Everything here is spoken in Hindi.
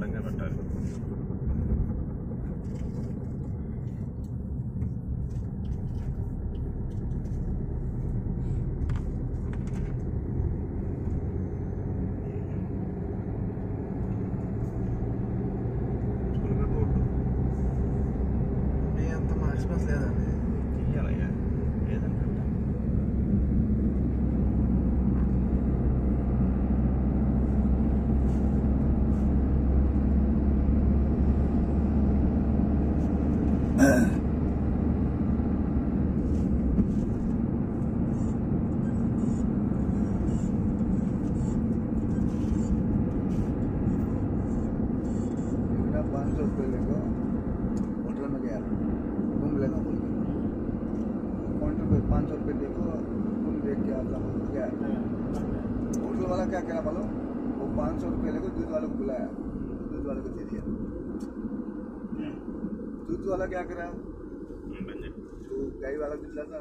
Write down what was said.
करना पड़ता है कोई होटल में गया घूम लेना बोल के काउंटर पे पाँच सौ रुपये देखो घूम देख के आता हूँ। गया होटल वाला क्या कहना मालूम वो पाँच सौ रुपये लेकर दूध वाले को बुलाया दूध वाले को दे दिया दूध वाला क्या करा हाँ, तो गाय वाला दूध लाता।